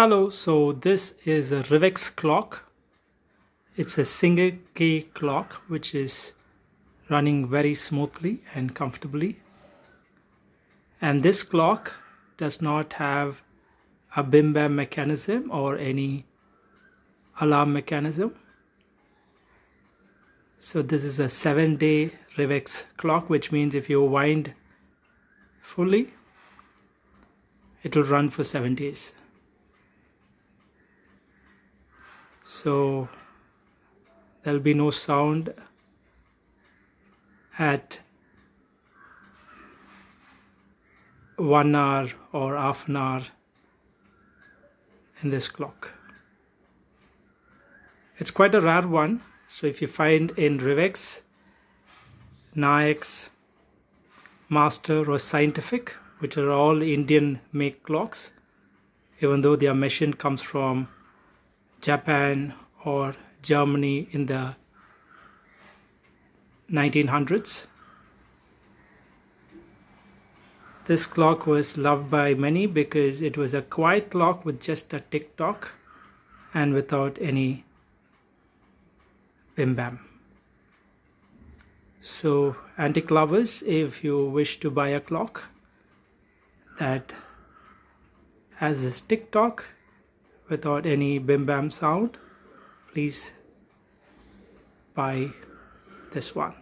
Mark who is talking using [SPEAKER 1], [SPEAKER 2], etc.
[SPEAKER 1] Hello, so this is a Rivex clock. It's a single key clock which is running very smoothly and comfortably. And this clock does not have a bim bam mechanism or any alarm mechanism. So this is a seven day Rivex clock which means if you wind fully it will run for seven days. So there'll be no sound at one hour or half an hour in this clock. It's quite a rare one, so if you find in Rivex, Nayax, Master or Scientific, which are all Indian make clocks, even though their machine comes from Japan or Germany in the 1900s. This clock was loved by many because it was a quiet clock with just a tick tock and without any bim bam. So, antique lovers, if you wish to buy a clock that has this tick tock without any bim bam sound please buy this one